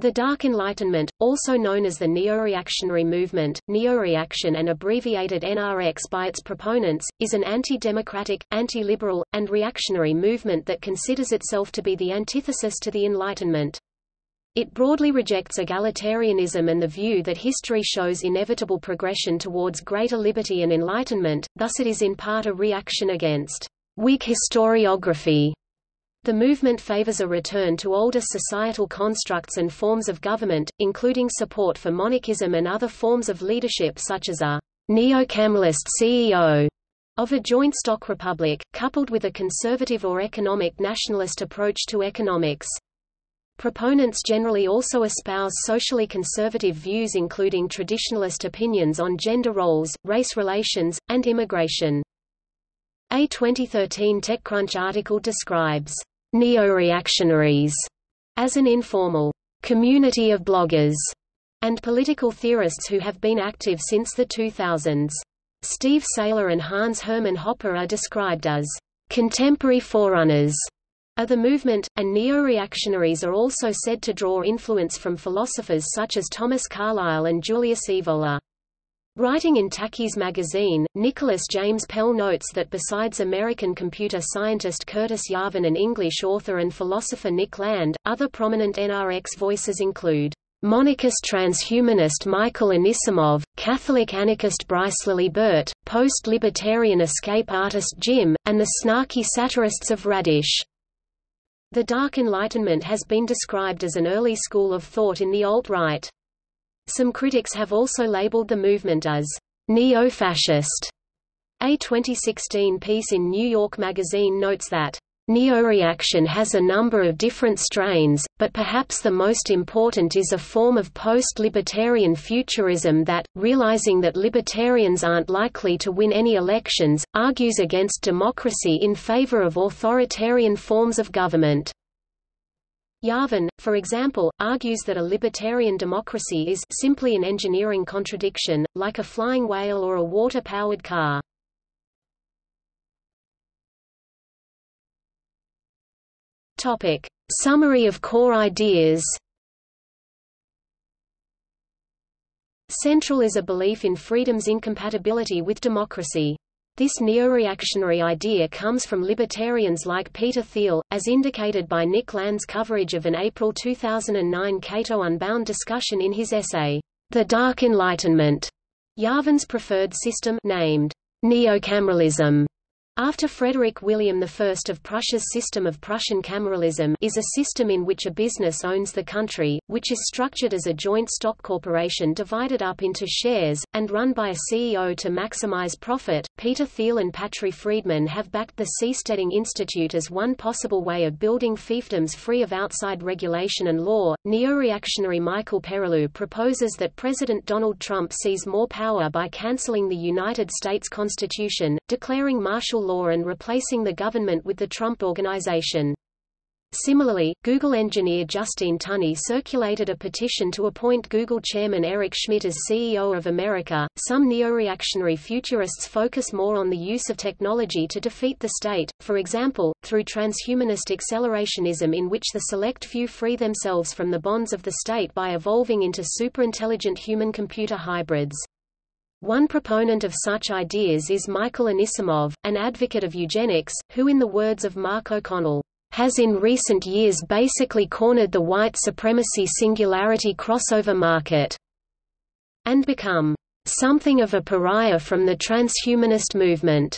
The Dark Enlightenment, also known as the Neo-Reactionary Movement, Neo-Reaction and abbreviated NRX by its proponents, is an anti-democratic, anti-liberal, and reactionary movement that considers itself to be the antithesis to the Enlightenment. It broadly rejects egalitarianism and the view that history shows inevitable progression towards greater liberty and enlightenment, thus it is in part a reaction against weak historiography the movement favors a return to older societal constructs and forms of government, including support for monarchism and other forms of leadership such as a neo-Kemalist CEO of a joint stock republic, coupled with a conservative or economic nationalist approach to economics. Proponents generally also espouse socially conservative views including traditionalist opinions on gender roles, race relations, and immigration. A 2013 TechCrunch article describes neo-reactionaries as an informal community of bloggers and political theorists who have been active since the 2000s. Steve Sailer and Hans Hermann Hoppe are described as contemporary forerunners of the movement, and neo-reactionaries are also said to draw influence from philosophers such as Thomas Carlyle and Julius Evola. Writing in Taki's magazine, Nicholas James Pell notes that besides American computer scientist Curtis Yarvin and English author and philosopher Nick Land, other prominent NRX voices include monarchist transhumanist Michael Anissimov, Catholic anarchist Bryce Laliberte, post-libertarian escape artist Jim, and the snarky satirists of Radish. The Dark Enlightenment has been described as an early school of thought in the alt-right. Some critics have also labeled the movement as neo-fascist. A 2016 piece in New York Magazine notes that Neo-reaction has a number of different strains, but perhaps the most important is a form of post-libertarian futurism that, realizing that libertarians aren't likely to win any elections, argues against democracy in favor of authoritarian forms of government. Yarvin, for example, argues that a libertarian democracy is simply an engineering contradiction, like a flying whale or a water-powered car. Topic. Summary of core ideas Central is a belief in freedom's incompatibility with democracy. This neo-reactionary idea comes from libertarians like Peter Thiel, as indicated by Nick Land's coverage of an April 2009 Cato Unbound discussion in his essay, The Dark Enlightenment. Yarvin's preferred system named Neo-Cameralism after Frederick William I of Prussia's system of Prussian cameralism is a system in which a business owns the country, which is structured as a joint stock corporation divided up into shares, and run by a CEO to maximize profit. Peter Thiel and Patri Friedman have backed the Seasteading Institute as one possible way of building fiefdoms free of outside regulation and law. Neo-reactionary Michael Perilloux proposes that President Donald Trump seize more power by canceling the United States Constitution, declaring martial law and replacing the government with the Trump Organization. Similarly, Google engineer Justine Tunney circulated a petition to appoint Google chairman Eric Schmidt as CEO of America. Some neo-reactionary futurists focus more on the use of technology to defeat the state, for example, through transhumanist accelerationism in which the select few free themselves from the bonds of the state by evolving into superintelligent human-computer hybrids. One proponent of such ideas is Michael Anissimov, an advocate of eugenics, who in the words of Mark O'Connell, has in recent years basically cornered the white supremacy singularity crossover market, and become something of a pariah from the transhumanist movement.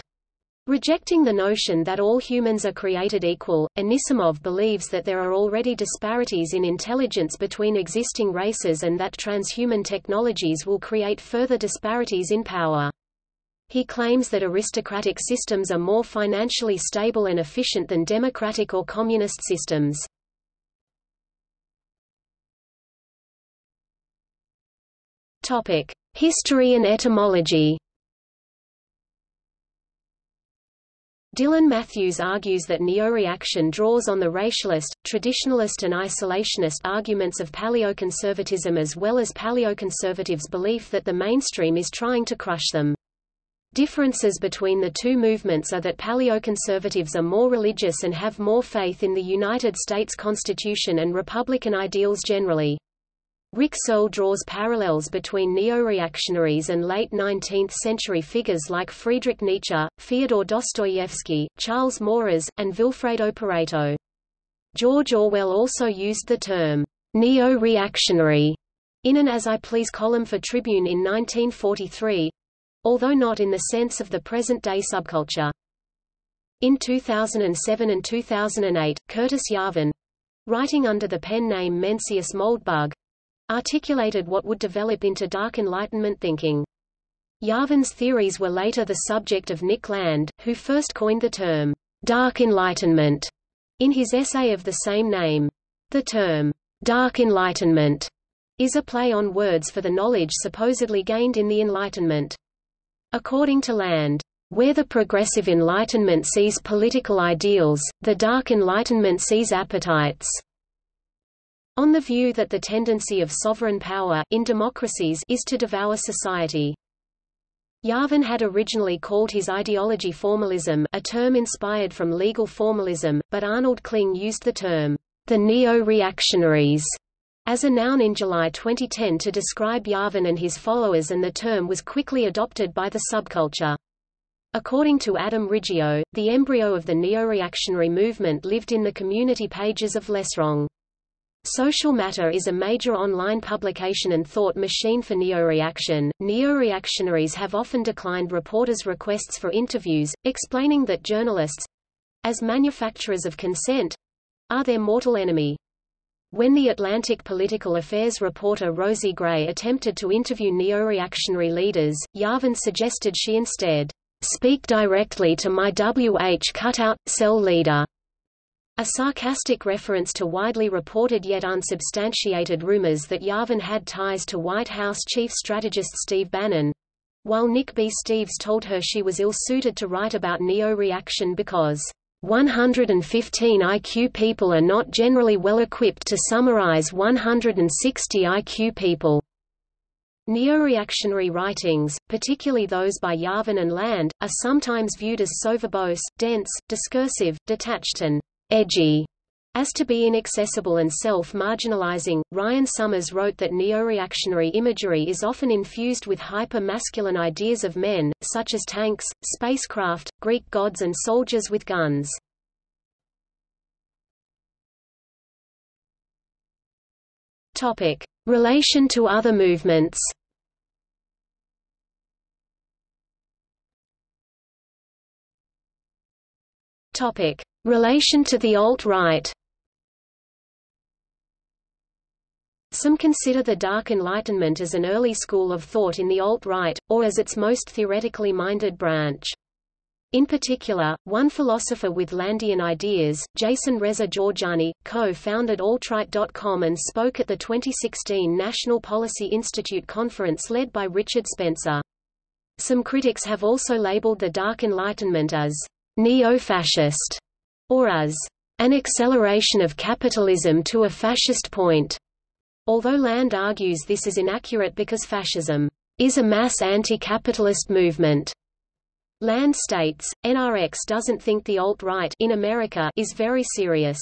Rejecting the notion that all humans are created equal, Anissimov believes that there are already disparities in intelligence between existing races and that transhuman technologies will create further disparities in power. He claims that aristocratic systems are more financially stable and efficient than democratic or communist systems. History and etymology Dylan Matthews argues that neo-reaction draws on the racialist, traditionalist and isolationist arguments of paleoconservatism as well as paleoconservatives' belief that the mainstream is trying to crush them. Differences between the two movements are that paleoconservatives are more religious and have more faith in the United States Constitution and Republican ideals generally. Rick Searle draws parallels between neo-reactionaries and late 19th-century figures like Friedrich Nietzsche, Fyodor Dostoevsky, Charles Maurras, and Vilfredo Pareto. George Orwell also used the term, neo-reactionary, in an As I Please column for Tribune in 1943—although not in the sense of the present-day subculture. In 2007 and 2008, Curtis Yarvin—writing under the pen name Mencius Moldbug, articulated what would develop into Dark Enlightenment thinking. Yarvin's theories were later the subject of Nick Land, who first coined the term, Dark Enlightenment, in his essay of the same name. The term, Dark Enlightenment, is a play on words for the knowledge supposedly gained in the Enlightenment. According to Land, where the progressive Enlightenment sees political ideals, the Dark Enlightenment sees appetites on the view that the tendency of sovereign power in democracies is to devour society. Yarvin had originally called his ideology formalism a term inspired from legal formalism, but Arnold Kling used the term, the neo-reactionaries, as a noun in July 2010 to describe Yarvin and his followers and the term was quickly adopted by the subculture. According to Adam Riggio, the embryo of the neo-reactionary movement lived in the community pages of Lesswrong. Social Matter is a major online publication and thought machine for neo-reaction. Neo-reactionaries have often declined reporters' requests for interviews, explaining that journalists, as manufacturers of consent, are their mortal enemy. When the Atlantic political affairs reporter Rosie Gray attempted to interview neo-reactionary leaders, Yarvin suggested she instead, "...speak directly to my WH cutout, cell leader." A sarcastic reference to widely reported yet unsubstantiated rumors that Yarvin had ties to White House chief strategist Steve Bannon. While Nick B. Steves told her she was ill-suited to write about neo-reaction because 115 IQ people are not generally well equipped to summarize 160 IQ people. Neo-reactionary writings, particularly those by Yarvin and Land, are sometimes viewed as so verbose, dense, discursive, detached and edgy as to be inaccessible and self-marginalizing. Ryan Summers wrote that neo-reactionary imagery is often infused with hyper-masculine ideas of men, such as tanks, spacecraft, Greek gods and soldiers with guns. Topic: Relation to other movements. Topic: Relation to the alt-right Some consider the Dark Enlightenment as an early school of thought in the alt-right, or as its most theoretically minded branch. In particular, one philosopher with Landian ideas, Jason Reza Jorjani, co-founded altright.com and spoke at the 2016 National Policy Institute conference led by Richard Spencer. Some critics have also labeled the Dark Enlightenment as neo-fascist or as an acceleration of capitalism to a fascist point. Although Land argues this is inaccurate because fascism is a mass anti-capitalist movement. Land states, NRX doesn't think the alt-right in America is very serious.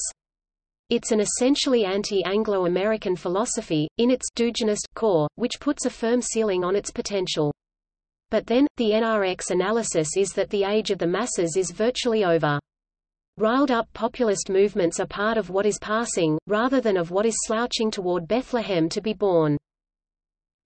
It's an essentially anti-Anglo-American philosophy, in its Duginist core, which puts a firm ceiling on its potential. But then, the NRX analysis is that the age of the masses is virtually over. Riled-up populist movements are part of what is passing, rather than of what is slouching toward Bethlehem to be born.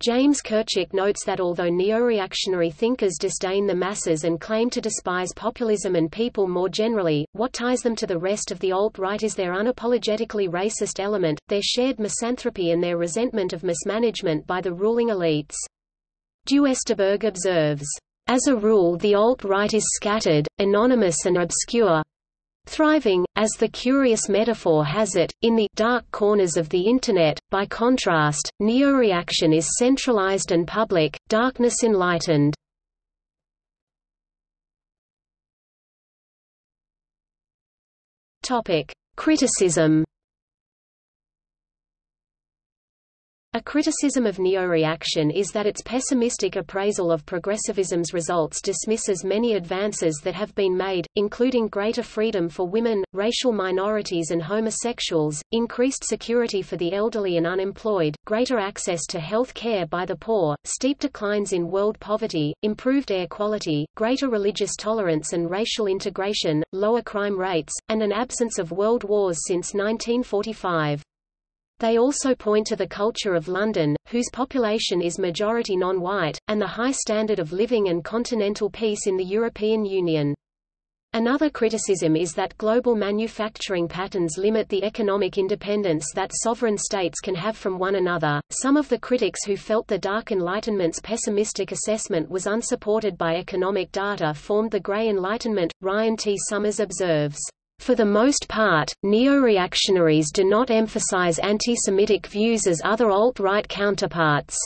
James Kirchick notes that although neo-reactionary thinkers disdain the masses and claim to despise populism and people more generally, what ties them to the rest of the alt-right is their unapologetically racist element, their shared misanthropy and their resentment of mismanagement by the ruling elites. Du Esterberg observes, As a rule the alt-right is scattered, anonymous and obscure, Thriving, as the curious metaphor has it, in the dark corners of the Internet. By contrast, neo-reaction is centralized and public, darkness enlightened. Topic: Criticism. A criticism of neo-reaction is that its pessimistic appraisal of progressivism's results dismisses many advances that have been made, including greater freedom for women, racial minorities and homosexuals, increased security for the elderly and unemployed, greater access to health care by the poor, steep declines in world poverty, improved air quality, greater religious tolerance and racial integration, lower crime rates, and an absence of world wars since 1945. They also point to the culture of London, whose population is majority non-white, and the high standard of living and continental peace in the European Union. Another criticism is that global manufacturing patterns limit the economic independence that sovereign states can have from one another. Some of the critics who felt the Dark Enlightenment's pessimistic assessment was unsupported by economic data formed the Grey Enlightenment. Ryan T. Summers observes. For the most part, neo-reactionaries do not emphasize anti-Semitic views as other alt-right counterparts.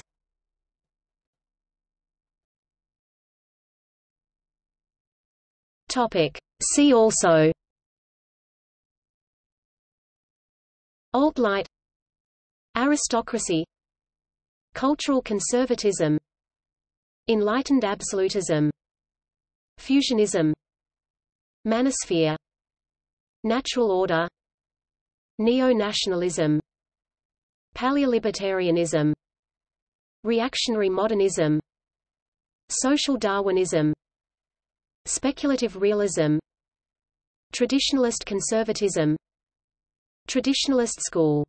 See also Alt-right Aristocracy Cultural conservatism Enlightened absolutism Fusionism Manosphere Natural order. Neo-nationalism. Paleolibertarianism. Reactionary modernism. Social Darwinism. Speculative realism. Traditionalist conservatism. Traditionalist school